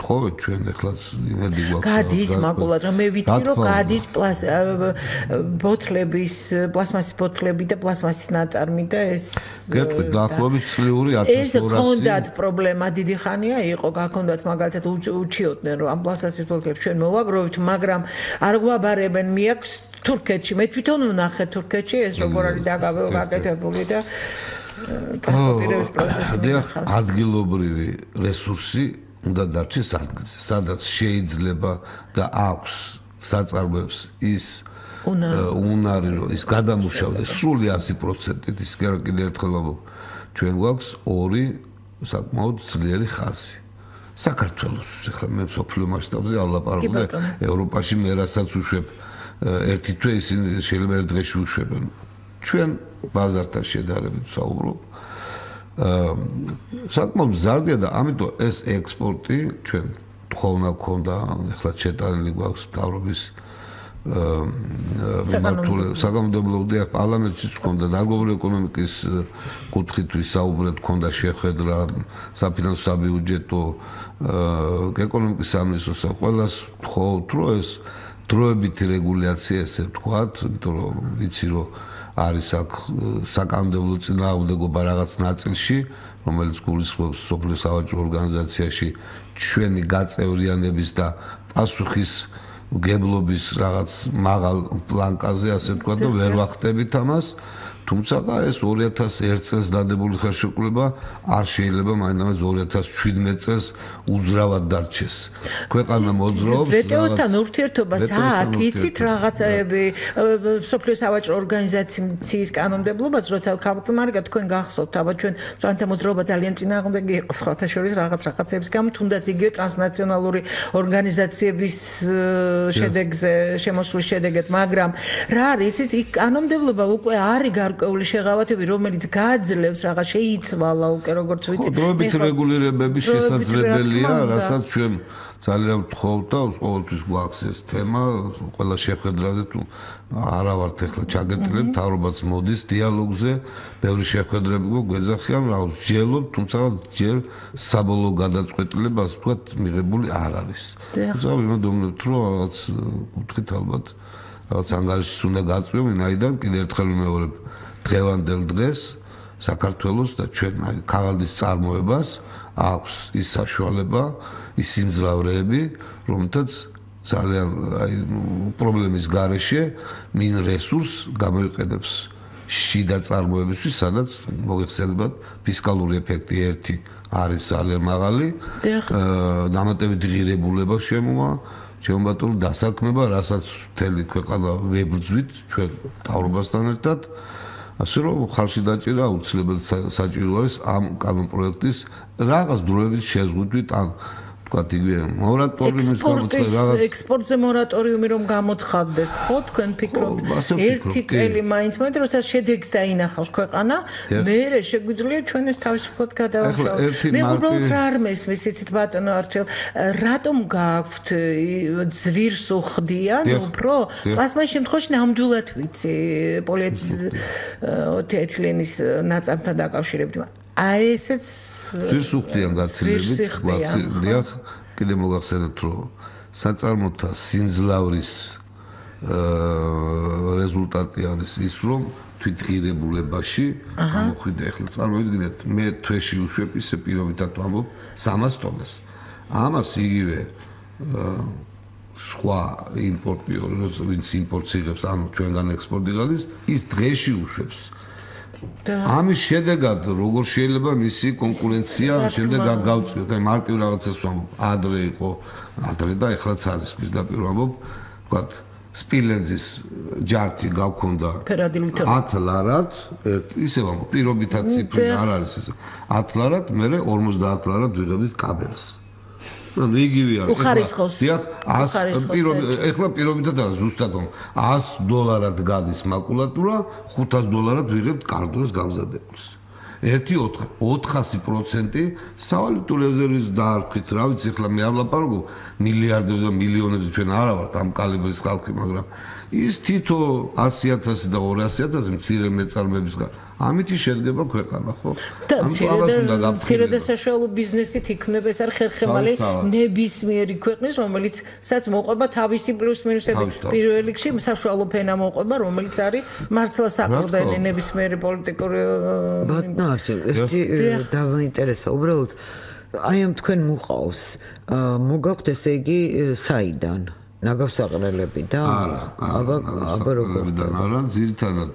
თხოვეთ ჩვენ ეხლაც იმედი გვაქვს. გადის მაკულატურა. მე ვიცი რომ გადის ბოთლების პლასმასის ბოთლები და პლასმასის ნაწარმი და ეს გეტყვი დაახლოებით წლიური 1200 ეს კონდათ პრობლემა დიდი ხანია იყო გაქონდათ მაგალითად უჩიოდნენ რომ ამ პლასმასის ბოთლებს ჩვენ მოვაგროვებთ მაგრამ არ გვაბარებენ მიაქვს თურქეთში. მე თვითონ ვნახე თურქეთში ეს როგორ არის დაგაკეთებული და ტრანსპორტირების პროცესი მეხავს. ადგილობრივი რესურსი უნდა დარჩეს ადგილზე, სადაც შეიძლება და აქვს საწარმოებს ის უნარი. რომ ის გადამუშავდეს. სრული 100%-ით ის კიდე ერთხელ ვამბობ ჩვენ გვაქვს ორი საკმაოდ ძლიერი ხაზი. საქართველოს ახლა მე სოფლიო მასშტაბზე ალაპარაკობ ევროპაში მე რასაც უშვებ ერთი თვე ისინი შეიძლება ერთ დღეში უშვებენ. ჩვენ ბაზართან შედარებით საუბრობ. აა საკმაოდ ზარდია და ამიტომ ეს ექსპორტი ჩვენ თხოვნა ქონდა, ახლა ჩეტანილი გვაქვს თავრობის აა საგამოდებლო უდია პარლამენტშიც ქონდა დაგობრი ეკონომიკის კუთხით ვისაუბრეთ ქონდა შეხედრა საფინანსო საბიუჯეტო ეკონომიკის სამინისტროს ყველას თხოვთ რომ ეს დროებითი რეგულაცია ესე ვთქვათ, იმიტომ რომ ვიცი რომ არის აქ საკანონმდებლო წინააღმდეგობა რაღაც ნაწილში, რომელიც გულისხმობს სოფლის სავაჭრო ორგანიზაციაში ჩვენი გაწევრიანების და პასუხის გებლობის რაღაც მაღალ პლანკაზე, ასე ვთქვათ, და ვერ ვახტებით ამას. თუ თუმცა ეს 2001 წელს დადებული ხელშეკრულება არ შეიძლება მაინც 2017 წელს უძრავად დარჩეს. ქვეყანა მოძრაობს. ვეტეოსთან ურთიერთობას აქ იცით რაღაცები სოფლიო სავაჭრო ორგანიზაციის კანონმდებლობას, როცა ქალთმარგა თქვენ გახსოვთ, აბა ჩვენ ძანთა მოძრაობა ძალიან წინააღმდეგი იყო სხვათა შორის რაღაც რაღაცების გამო, თუნდაც იგივე ტრანსნაციონალური ორგანიზაციების შედეგზე შემოსვლის შედეგად, მაგრამ რა არის ის იქ კანონმდებლობა უკვე არის გარკვეული შეღავათები, რომელიც გააძლევს რაღაც შეიცვალა უკვე როგორც ვიცი. დროებით რეგულირებები შესაძლებელია, რასაც ჩვენ ძალიან ვთხოვთ და ყოველთვის გვაქვს ეს თემა, ყველა შეხვედრაზე თუ არა ვართ ახლა ჩაგეტილებ, თავრობაც მოდის დიალოგზე, ბევრი შეხვედრები გვეძახიან, რა ვსჯელობ, თუმცა ჯერ საბოლოო გადაწყვეტილებას თქვა მიღებული არ არის. თუმცა ვიმედოვნებთ, რომ რაღაც უთხრით ალბათ რაღაც ანგარიშს უნდა გაწვიო, ვინაიდან კიდევ ერთხელ ვიმეორებ დღევანდელ დღეს საქართველოს და ჩვენ ქაღალდის წარმოებას აქვს ის საშუალება, ის სიმძლავრეები, რომელთაც ძალიან აი პრობლემის გარეშე მინ რესურს გამოიყენებს შიდა წარმოებისთვის, სადაც მოიხსენებათ ფისკალური ეფექტი ერთი არის ძალიან მაღალი. აა დამატებით ღირებულება შემოვა, ჩვენ ბატონო დასაქმება, რასაც მთელი ქვეყანა ვებრძვით ჩვენ თავრობასთან ერთად. ასე რომ ხარში დაჭირა აუცილებლად საჭირო არის ამ კანონ პროექტის რაღაც დროებით შეზღუდვით ან ვთქვათ იგივე მორატორიუმის გამოცხადება ექსპორტზე მორატორიუმი რომ გამოცხადდეს. ხო თქვენ ფიქრობთ? ერთი წელი მაინც მოდი როცა შედეგს დაინახავს ქვეყანა მე შეგვიძლია ჩვენ ეს თავისუფლად გადავაშალოთ მე უბრალოდ რა არ მესმის იცით ბატონო არჩელ რატომ გააქვთ ზვირს უხდიან უფრო? პლასმას შემთხვევაში ნამდვილად ვიცი პოლიეთილენის ნაწარმთან დაკავშირებით აი ესეც ზის უხდიან გაცილებით ვაცილდიახ კიდე მოგახსენებთ რომ საწარმოთა სიმძლავრის აა რეზულტატი არის ის რომ თვითღირებულებაში გამოხვიდა ახლა წარმოვიდგინეთ მე თვეში უშვებ ისე პირობითად ვამბობ 300 ტონას ამას იგივე სხვა იმპორტიორებს ვინც იმპორტს იღებს ანუ ჩვენგან ექსპორტი გადის ის დღეში უშვებს ამის შედეგად როგორ შეიძლება მისი კონკურენცია შემდეგ გავწიოთ აი მარტივ რაღაცას ვამბობ ადრე იყო ადრე და ეხლაც არის პირდაპირ ვამბობ ვთქვათ სპილენძის ჯარტი გავქონდა 10 ლარად ისე ვამბობ პირობითაც ციფრი არ არის ეს. 10 ლარად მე 50 ლარად ვიღებდით კაბელს ანუ იგივე არის. უხარისხოს. დიახ, 100 პირობი ეხლა პირობითად არა ზუსტად 100 დოლარად გადის მაკულატურა, 500 დოლარად ვიღებთ კარტონის გამზადებას. 1-400% სავალუტო რეზერვის დაარქვით, რა ვიცი, ეხლა მე არ ლაპარაკობ მილიარდებზე მილიონებზე ჩვენ არა ვართ ამ კალიბრის ხალხი, მაგრამ ის თითო 100000 და 200000 მცირე მეწარმეებისგან ამითი შედგება ქვეყანა, ხო? და მცირე და საშუალო ბიზნესით იქნება ეს არის ხერხემალი ნებისმიერი ქვეყნის, რომელიც სადაც მოყვება თავისი პლუს მინუსები პირველ რიგში საშუალო ფენა მოყვება, რომელიც არის მართლა. საყრდენი ნებისმიერი პოლიტიკური ბატონო არჩევ, ერთი დავაინტერესა, უბრალოდ აი ამ თქვენ მოყავს, მოგაქვთ ესე იგი საიდან? ნაგავსაყრელები და არა, აბა აბა როგორ არა, ძირითადად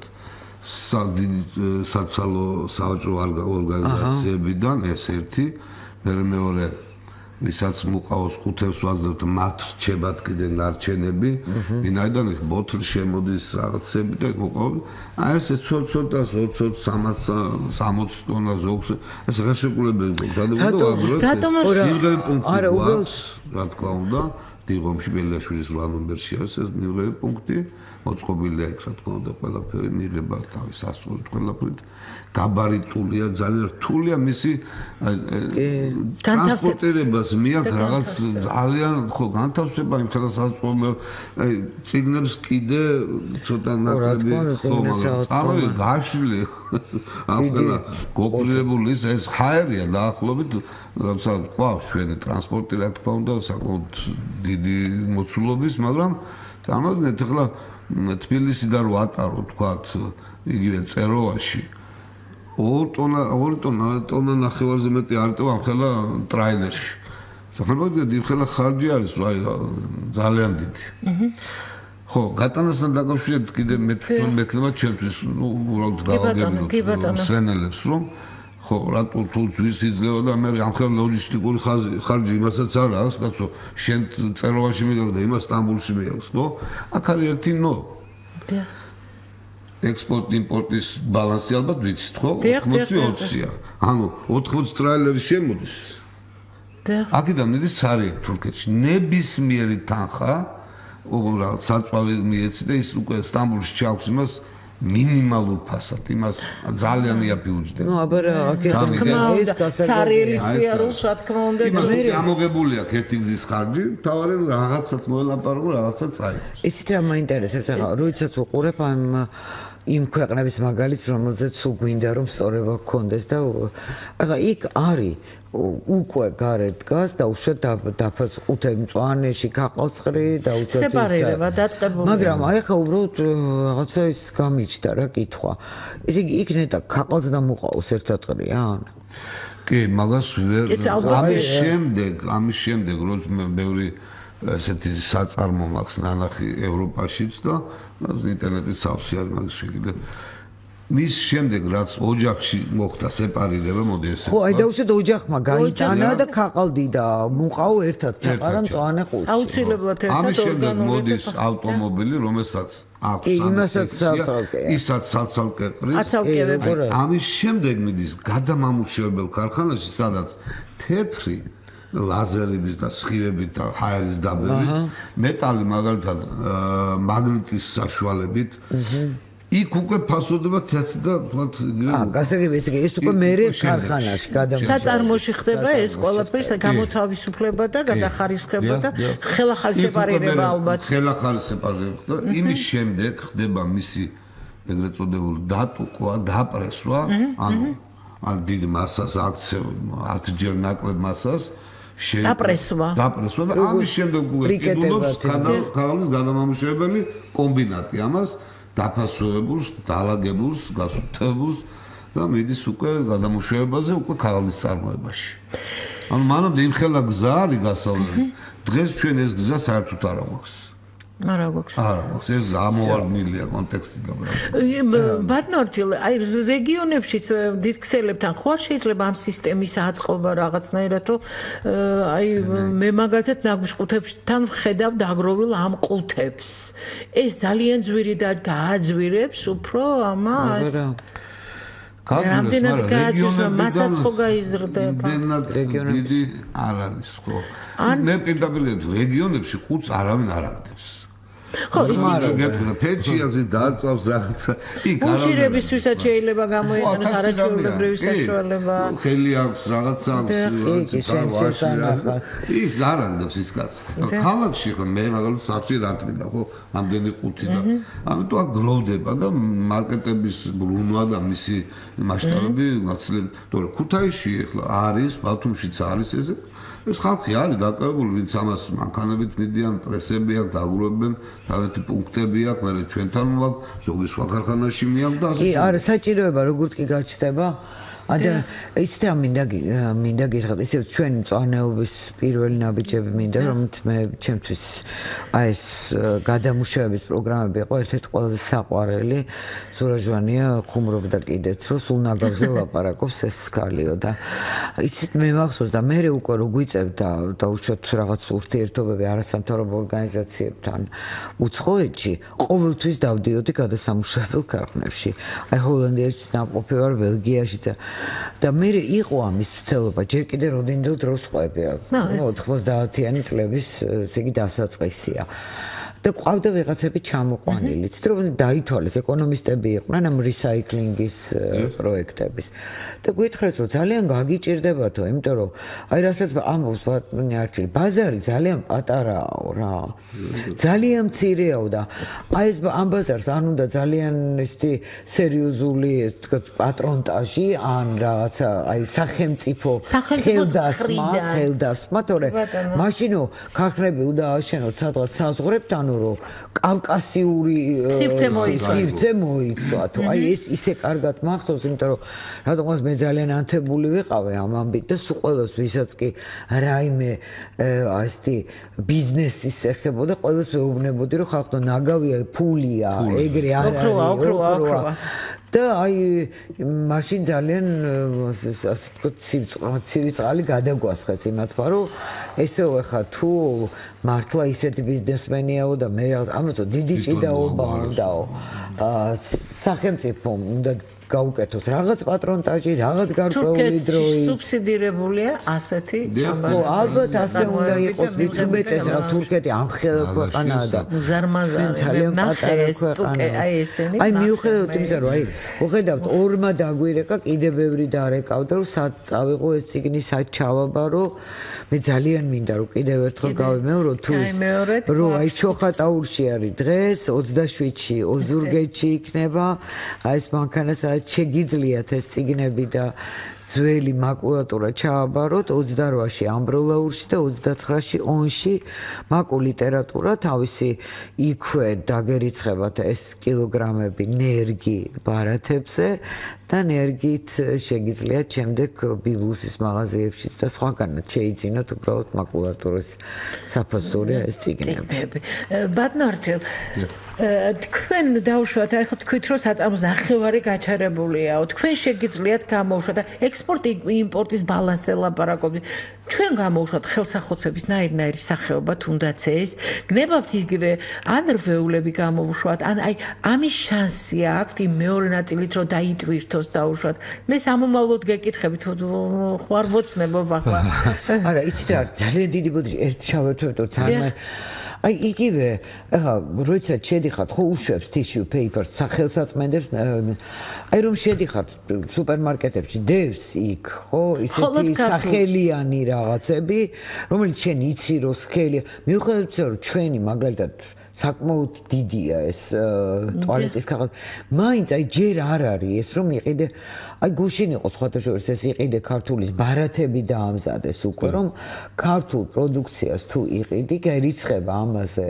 საცალო საავჭრო ორგანიზაციებიდან ეს ერთი მე მეორე ვისაც მოყავს ხუთებს ვაძლევთ მათ რჩებათ კიდე ნარჩენები ვინაიდან ეს ბოთლი შემოდის რაღაცები და მოყავს აი ესე ცოტ-ცოტა 20 300 60 ტონა ზოგს ეს ღირშეკულებები გადაგდო რატომ არა უბრალოდ რა თქმა უნდა დიღომში ბელაშვილის 8 ნომერში არის ეს მიღები პუნქტი. მოწყობილია იქ რა თქმა უნდა ყველაფერი მიღება თავის ასწორით ყველაფრით. გაბარიტულია ძალიან რთულია მისი ტრანსპორტირებას მიაქ რაღაც ძალიან ხო განთავსება იმ ხელას აი ციგნებს კიდე ცოტა ნაკლები ხო მაგრამ ამავე გაშლი ამ ყველა გოპლირებული ეს ჰაერია დაახლოებით როცა ყავს ჩვენი ტრანსპორტი რა თქმა უნდა საკმაოდ დიდი მოცულობის მაგრამ წარმოგიდგენთ ახლა თბილისიდან რო ატარო თქვათ იგივე წეროვაში 2 ტონა 2 ტონა ტონა ნახევარზე მეტი არტო ამ ხელა ტრაილერში. სახელმწიფო დი ხელა ხარჯი არის რა ძალიან დიდი. ხო, გატანასთან დაკავშირებით კიდე მე თვითონ მექნება ჩემთვის, ნუ უბრალოდ გავაგებინო სვენელებს, რომ ხო, რატო თუ ზვის იძლევა და მე ამ ხელ ლოჯისტიკური ხარჯი იმასაც არ აქვს, კაცო, შენ წეროვაში მიგაქვს და იმას სტამბულში მიგაქვს, ხო? აქ არის ერთი ნო. ექსპორტ იმპორტის ბალანსი ალბათ ვიცით, ხო? 80-20-ია. ანუ 80 ტრაილერი შემოდის. და აქედან მიდის ცარი თურქეთში. ნებისმიერი თანხა, უბრალოდ საწვავი მიეცი და ის უკვე სტამბულში ჩაქვს იმას მინიმალურ ფასად იმას ძალიან იაფიუჯდა. ნუ აბა რა, ეს გასაგებია. სარიელისიაროს რა თქმა უნდა და მე გამოგებული აქვს ერთი გზის ხარჯი, თავარი რაღაცად მოელაპარაკო, რაღაცად წაიღო. იცით რა მაინტერესებს ახლა, როდესაც უყურებ ამ იმ ქვეყნების მაგალითს, რომელზეც სულ გვინდა რომ სწორება გქონდეს და ახლა იქ არის უკვე გარეთ დგას და უშუალოდ დაფას ყუთე მწვანეში გაყალწრი და უშუალოდ სეპარირება დაწყებული მაგრამ აი ხა უბრალოდ რაღაცა ის გამიჩნდა რა კითხვა. ესე იგი იქ ნეტა გაყალწ და მოყავს ერთად ყრიან კი მაგას ვერ ამის შემდეგ ამის შემდეგ რომ მეური ესეთი საწარმო მაქვს ნანახი ევროპაშიც და ინტერნეტის სავსე არის მაგის შეგიძლია მის შემდეგ რაც ოჯახში მოხდა სეპარირება მოდი ესე. ხო აი და უშეთ ოჯახმა გაიტანა და ქაყალდიდა მუყაო ერთად თაყარა მწვანე ყუთში აუცილებლად ერთად ორგანული მოდის ავტომობილი რომელსაც აქვს იმასაც საცალკე ისაც საცალკე ყრის ამის შემდეგ მიდის გადამამუშევებელ ქარხანაში სადაც თეთრი ლაზერების და სხივებით და ჰაერის დაბებით მეტალი მაგალითად მაგნიტის საშუალებით იქ უკვე ფასოდება თეთრი და ვთქვათ აა გასაგები ესე ის უკვე მეરે ქარხანაში გადამოჩა საწარმოში ხდება ეს ყველაფერი და გამოთავისუფლება და გადახარისხება და ხელახალი სეპარირება ალბათ. ხელახალი სეპარირება. და იმის შემდეგ ხდება მისი ეგრეთ წოდებული დატუკვა, დაპრესვა, ანუ ან დიდ მასას აქცია 10 ჯერ ნაკლებ მასას დაპრესვა. დაპრესვა და ამის შემდეგ უკვე კიდულობს ქაღალდის გადამამუშავებელი კომბინატი ამას დაფასოებულს, დაალაგებულს, გასუფთავებულს და მიდის უკვე გადამუშავებაზე, უკვე ქაღალდის წარმოებაში. ანუ მანამდე იმ ხელა გზა არის გასავლელი. დღეს ჩვენ ეს გზა საერთოდ არ აქვს. არა გვაქვს. არა გვაქვს. ეს ამოვარდნილია კონტექსტი და ბატონორჩილ, აი რეგიონებში დისკსელებთან ხო არ შეიძლება ამ სისტემის აწყობა რაღაცნაირად, რომ აი მე მაგალითად ნაგვის ყუთებთან ხედავ დაგროვილ ამ ყუთებს. ეს ძალიან ძვირი და გააძვირებს უფრო ამას. რამდენად გააძვირს, მასაც ხო გაიზრდება. რეგიონებში არ არის ხო? მე პირდაპირ რეგიონებში ხუთს არავინ არ აკეთებს. ხო ისინი გეტყვი ფეჩი აქვს დააწავს რაღაცა. იქ არა უჩირებისთვისაც შეიძლება გამოიყენოს არაჩვეულებრივი საშუალება. ხელი აქვს რაღაცა ის არ ანდებს ის კაცი ქალაქში ხო მე მაგალითად საჭი რატკინდა ხო ამდენი ყუთი და ამიტომ აქ გროვდება და მარკეტების ბრუნვა და მისი მასშტაბები გაცილებით თორე ქუთაისში ახლა არის ბათუმშიც არის ესე ეს ხალხი არის დაკავებული, ვინც ამას მანქანებით მიდიან, პრესები აქვს, დაგროვებენ, თავეთი პუნქტები აქვს, მაგრამ ჩვენთან მოაქვს, ზოგი სხვა ქარხანაში მიაქვს და ასე. კი, არა, საჭიროება როგორც კი გაჩნდება. ადა ისეთ რა მინდა მინდა გითხრათ ისე ჩვენი მწვანეობის პირველი ნაბიჯები მინდა რომ მე ჩემთვის აი ეს გადამუშავების პროგრამები იყო ერთ-ერთი ყველაზე საყვარელი. სურაჟვანია ხუმრობდა კიდეც რომ სულ ნაგავზე ლაპარაკობს ეს სკალიო და ისეთ მე მახსოვს და მე უკვე რო გვიწევ და დაუშვათ რაღაც ურთიერთობები არასამთავრობო ორგანიზაციებთან უცხოეთში ყოველთვის დავდიოდი გადასამუშავებელ ქარხნებში აი ჰოლანდიაში ნაყოფი ვარ ბელგიაში და და მე იყო ამის ცდელობა ჯერ კიდე როდინდელ დროს ყვებია. 90-იანი წლების ესე იგი დასაწყისია და ყავდა ვიღაცები ჩამოყვანილი. ცით რომ დაითვალეს ეკონომისტები იყვნენ ამ რისაიკლინგის პროექტების. და გითხრეს რომ ძალიან გაგიჭirdებათო, იმიტომ რომ აი რასაც ამბობს არჩილი, ბაზარი ძალიან პატარაო რა. ძალიან მცირეო და აი ეს ამ ბაზარს ან უნდა ძალიან ესეთი სერიოზული თქო პატრონტაჟი ან რაღაცა აი სახელმწიფო ხელდასმა, ხელდასმა, თორე მაშინო ქარხნები უნდა აშენოთ სადღაც საზღვრებთან ანუ რომ კავკასიური სივრცე მოიცვა. სივრცე მოიცვა თუ აი ეს ისე კარგად მახსოვს იმიტომ რომ რატომაც მე ძალიან ანთებული ვიყავე ამ ამბით და სულ ყოველს ვისაც კი რაიმე აი ესეთი ბიზნესის ეხებოდა ყოველს ვეუბნებოდი რომ ხალხო ნაგავია ფულია ეგრე არ არის ოქროა ოქროა. ოქროა და აი მაშინ ძალიან ასე ვთქვათ ცივი წყალი გადაგვასხეს იმათმა რომ ესეო ხა თუ მართლა ისეთი ბიზნესმენიაო და მე ამასო დიდი ჭიდაობა უნდაო სახელმწიფო უნდა გაუკეთოს რაღაც პატრონტაჟი, რაღაც გარკვეული დროი. თურქეთში სუბსიდირებულია ასეთი ჩამბარი. ხო, ალბათ ასე უნდა იყოს, ვით უმეტეს რა თურქეთი ამხელა ქვეყანაა და ზარმაზარი ძალიან პატარა ქვეყანაა. აი ესენი. აი მიუხედავად იმისა, რომ აი მოხედავთ ორმა დაგვირეკა, კიდე ბევრი დარეკავდა, რომ სად წავიღო ეს ციგნი, სად ჩავაბარო. მე ძალიან მინდა რომ კიდევ ერთხელ გავიმეორო თუ რომ აი ჩოხატაურში არის დღეს 27-ში ოზურგეთში იქნება აი ეს მანქანასაც შეგიძლიათ ეს ციგნები და ძველი მაკულატურა ჩააბაროთ 28-ში ამბროლაურში და 29-ში ონში. მაკულ ლიტერატურა თავისი იქვე დაგერიცხებათ ეს კილოგრამები ნერგი ბარათებზე და ნერგით შეგიძლიათ შემდეგ ბიბლუსის მაღაზიებშიც და სხვაგანაც შეიძინოთ უბრალოდ მაკულატურის საფასურია ეს ციგნები. ბატნორჩელ თქვენ დაუშვათ აი ხო თქვით რომ საწარმოს ნახევარი გაჩერებულია. თქვენ შეგიძლიათ გამოუშვათ და ექსპორტი იმპორტის ბალანსზე ლაპარაკობთ. ჩვენ გამოუშვათ ხელსახოცების ნაირ-ნაირი სახეობა თუნდაც ეს. გნებავთ იგივე ან რვეულები გამოუშვათ, ან აი ამის შანსი აქვს იმ მეორე ნაწილით რომ დაიტვირთოს დაუშვათ. მე სამომავლოდ გეკითხებით, ხო არ ვოცნებობ ახლა. არა, იცით რა, ძალიან დიდი ბოდიში ერთ შავერთვებთ ძალიან აი იგივე ახლა როცა შედიხარ ხო უშვებს tissue papers სახელსაწმენდებს აი რომ შედიხარ სუპერმარკეტებში დევს იქ ხო ისეთი სახელიანი რაღაცები რომელიც შენ იცი რომ სქელი მიუხედავად რომ ჩვენი მაგალითად საკმაოდ დიდია ეს ტუალეტის ქაღალდი. მაინც აი ჯერ არ არის ეს რომ იყიდე აი გუშინ იყო სხვათა შორის ეს იყიდე ქართულის ბარათები დაამზადეს უკვე რომ ქართულ პროდუქციას თუ იყიდი, გერიცხება ამაზე.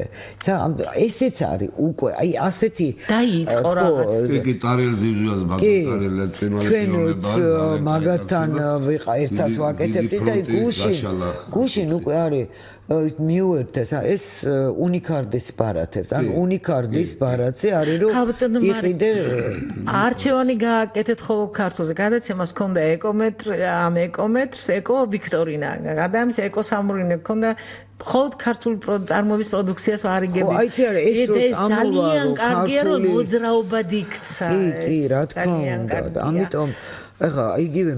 ესეც არის უკვე აი ასეთი დაიწყო რაღაც. კი ტარიელ ზიზუას ბაგატარიელ წინვალე მაგათთან ვიყა ერთად ვაკეთებდი და აი გუშინ გუშინ უკვე არის მიუერთეს ეს უნიკარდის ბარათებს ან უნიკარდის ბარათი არის რომ იყიდე არჩევანი გააკეთეთ ხოლმე ქართულზე გადაცემას ქონდა ეკომეტრი ამ ეკომეტრს ეკო ვიქტორინა გარდა ამის ეკო სამურინე ქონდა ხოლმე ქართული წარმოების პროდუქციას ვარიგები. ხო, აიცი არა, ეს რო ამოვა ძალიან კარგია რომ მოძრაობად იქცა. კი, კი, რა თქმა უნდა. ამიტომ ეხა იგივე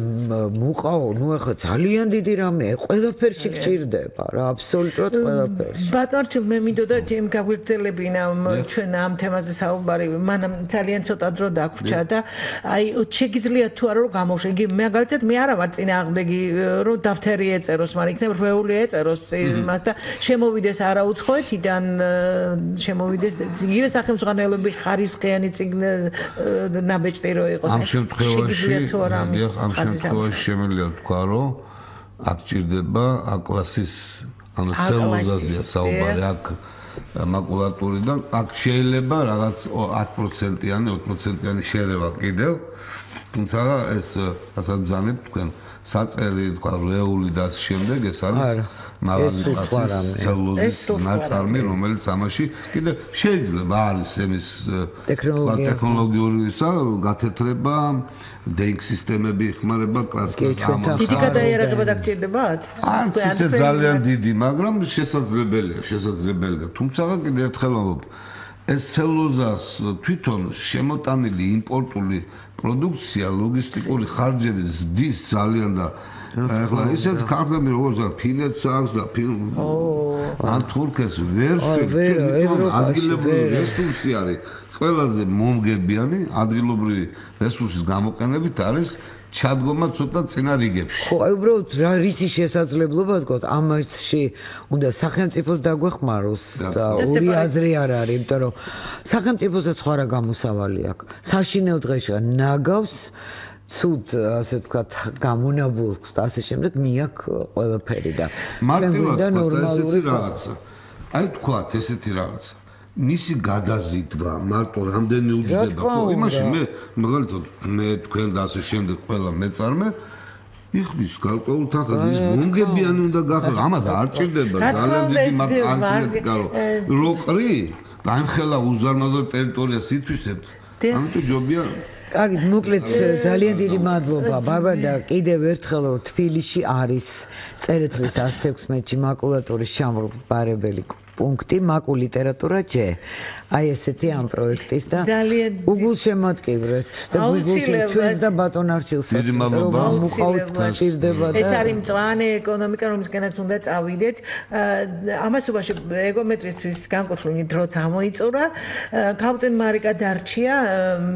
მუყაო, ნუ ეხა ძალიან დიდი რამეა, ყველაფერში გჭირდება რა, აბსოლუტურად ყველაფერში. ბატონჩილ მე მინდოდა ჯემ გაგვიგზელებინა ჩვენ ამ თემაზე საუბარი, მანამ ძალიან ცოტა დრო დაგვრჩა და აი შეგიძლია თუ არა რომ გამოშვე, იგი მაგალითად მე არა ვარ წინა აღმდეგი რომ დავთერი ეწეროს, მაგრამ იქნებ რვეული ეწეროს იმას და შემოვიდეს არაუცხოეთიდან შემოვიდეს იგივე სახელმწიფოების ხარისხიანი ციგნი ნაბეჭდი რო იყოს. ამ შემთხვევაში რამის ხაზის ამაში შემიძლია თქვა რომ აქ ჭირდება ა კლასის ანუ ცელულოზაზია საუბარი აქ მაკულატურიდან. აქ შეიძლება რაღაც 10%-იანი 20%-იანი შერევა კიდევ თუმცა ეს რასაც ბზანებ თქვენ საწერი თქვა რეული და შემდეგ ეს არის მაღალი კლასის სელულოზის ნაწარმი რომელიც ამაში კიდე შეიძლება არის ამის ტექნოლოგიურისა გათეთრება დეიქ სისტემები ეხმარება კლასიკას ამას დიდი გადაიარაღება დაგჭირდებათ ან ისე ძალიან დიდი მაგრამ შესაძლებელია შესაძლებელია. თუმცა კიდე ერთხელ ვამბობ ეს სელულოზას თვითონ შემოტანილი იმპორტული პროდუქცია ლოგისტიკური ხარჯები ზდის ძალიან და ახლა ისეთ ქართლები როგორც ფინეთს აქვს და ან თურქეთს ვერ შეგვიძლია. ადგილობრივი რესურსი არის ყველაზე მომგებიანი ადგილობრივი რესურსის გამოყენებით არის ჩადგომა ცოტა წინა რიგებში. ხო, აი უბრალოდ რა რისი შესაძლებლობა გქონდა ამაში უნდა სახელმწიფოს დაგვეხმაროს და ორი აზრი არ არის, იმიტომ რომ სახელმწიფოსაც სხვა რა გამოსავალი აქვს. საშინელ დღეში ნაგავს ცუდ ასე ვთქვათ გამონაბულს და ასე შემდეგ მიაქ ყველაფერი და მარტივად ესეთი რაღაცა. აი თქვათ ესეთი რაღაცა. მისი გადაზიდვა მარტო რამდენი უჯდება ხო იმაში მე მაგალითად მე თქვენ და ასე შემდეგ ყველა მეწარმე იხმის გარკვეულ თანხას ის მონგებიანი უნდა გახო ამას არ ჭირდება ძალიან დიდი მარტო გარო როყრი დაიმხელა უზარმაზარ ტერიტორიას ითვისებთ ამიტომ ჯობია კარგი, მოკლედ ძალიან დიდი მადლობა. ბარბარა და კიდევ ერთხელ თბილისში არის წერეთლის 116-ში მაკულატურის ჩამოყარებელი პუნქტი მაკუ ლიტერატურა ჯე. აი ესეთი ამ პროექტის და ძალიან უგულშემატკივრეთ და უგულშემატკივრეთ ჩვენს და ბატონ არჩილსაც რომ მუყავთ ჭირდება და ეს არის მწვანე ეკონომიკა რომისგანაც უნდა წავიდეთ. ამასობაში ეგომეტრისთვის განკუთვნილი დროც ამოიწურა. კაპტენ მარიკა დარჩია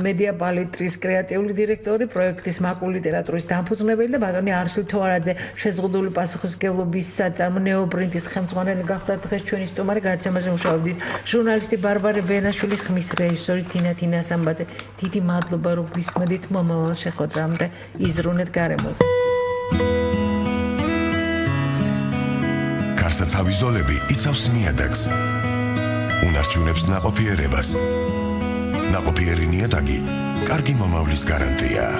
მედია პალიტრის კრეატიული დირექტორი, პროექტის მაკუ ლიტერატურის დამფუძნებელი და ბატონი არშილ თოვარაძე შეზღუდული პასუხისმგებლობის საწარმოო პრინტის ხელმძღვანელი გახდა დღეს ჩვენი სტუმარი მარი გაცემაზე მუშაობდით. ჟურნალისტი ბარბარე ბენაშვილი ხმის რეჟისორი თინა თინასამბაძე. დიდი მადლობა რომ გისმედით მომავალ შეხვედრამდე. იზრუნეთ გარემოზე. კარსაცავი ზოლები იცავს ნიადაგს. უნარჩუნებს ნაყოფიერებას. ნაყოფიერი ნიადაგი კარგი მომავლის გარანტიაა.